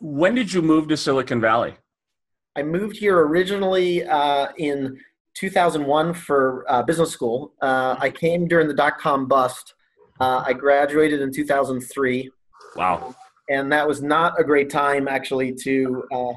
when did you move to Silicon Valley? I moved here originally uh, in 2001 for uh, business school. Uh, I came during the dot com bust. Uh, I graduated in 2003. Wow. And that was not a great time, actually, to. Uh,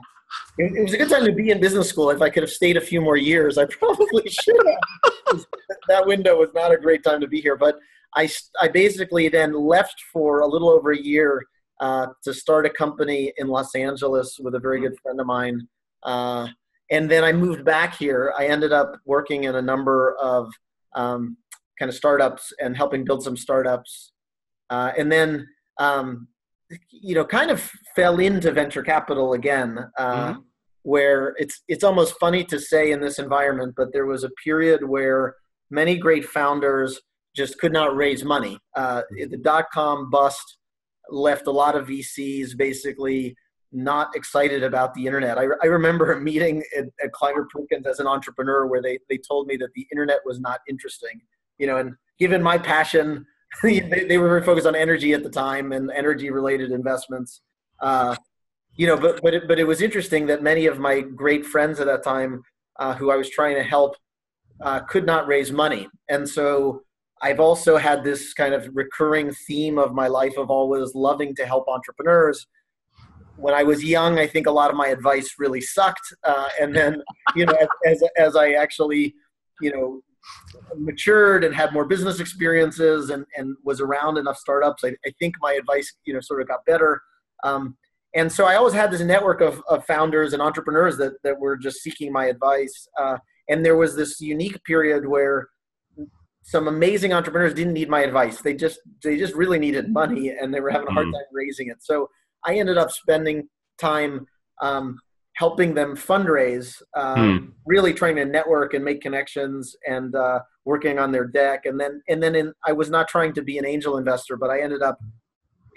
it, it, was a good time to be in business school. If I could have stayed a few more years, I probably should have. that window was not a great time to be here. But I, I basically then left for a little over a year uh, to start a company in Los Angeles with a very good friend of mine uh, and then I moved back here. I ended up working in a number of um, kind of startups and helping build some startups. Uh, and then, um, you know, kind of fell into venture capital again, uh, mm-hmm. where it's it's almost funny to say in this environment, but there was a period where many great founders just could not raise money. Uh, the dot com bust left a lot of VCs basically not excited about the internet. I, I remember a meeting at, at Kleiner Perkins as an entrepreneur where they, they told me that the internet was not interesting, you know, and given my passion, they, they were very focused on energy at the time and energy related investments. Uh, you know, but, but, it, but it was interesting that many of my great friends at that time uh, who I was trying to help uh, could not raise money. And so I've also had this kind of recurring theme of my life of always loving to help entrepreneurs when I was young, I think a lot of my advice really sucked. Uh, and then, you know, as, as I actually, you know, matured and had more business experiences and, and was around enough startups, I, I think my advice, you know, sort of got better. Um, and so I always had this network of, of founders and entrepreneurs that, that were just seeking my advice. Uh, and there was this unique period where some amazing entrepreneurs didn't need my advice. They just, they just really needed money and they were having a hard mm. time raising it. So I ended up spending time um, helping them fundraise, uh, hmm. really trying to network and make connections and uh, working on their deck. And then, and then in, I was not trying to be an angel investor, but I ended up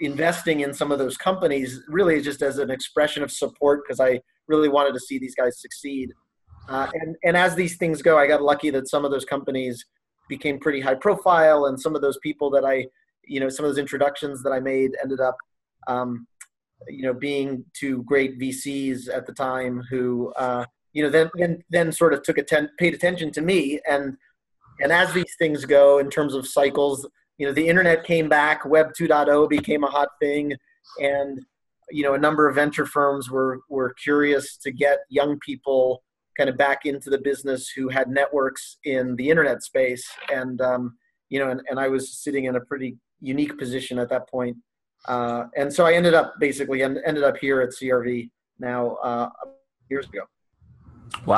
investing in some of those companies really just as an expression of support because I really wanted to see these guys succeed. Uh, and, and as these things go, I got lucky that some of those companies became pretty high profile and some of those people that I, you know, some of those introductions that I made ended up um, you know, being two great VCs at the time who, uh, you know, then, then, then sort of took atten- paid attention to me. And, and as these things go in terms of cycles, you know, the internet came back, web 2.0 became a hot thing. And, you know, a number of venture firms were, were curious to get young people kind of back into the business who had networks in the internet space. And, um, you know, and, and I was sitting in a pretty unique position at that point uh, and so I ended up basically ended up here at CRV now uh, years ago. Wow.